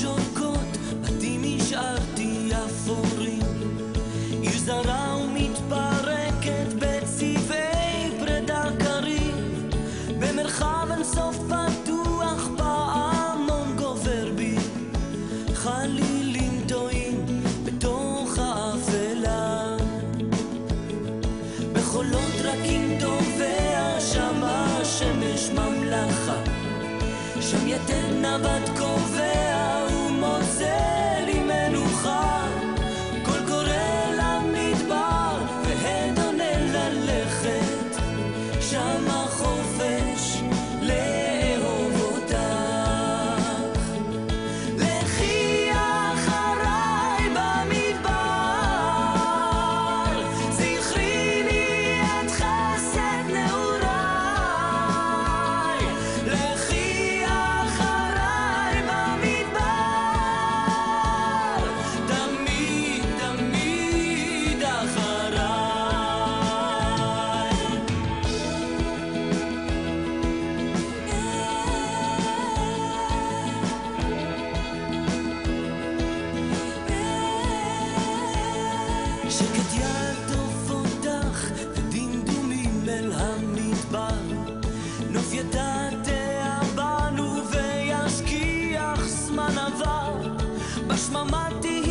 שוגות, בתים השארתי אפורים. עיר זרה ומתפרקת בצבעי פרידה קרים, במרחב אינסוף פתוח פעמון גובר בי, חלילים טועים בתוך האפלה. בחולות רכים טובע שם השמש ממלכה, שם יתד נווט שקט ילדו פותח ודמדומים אל המדבר. נוף יתעתע בנו וישכיח זמן עבר. בשממה תהיה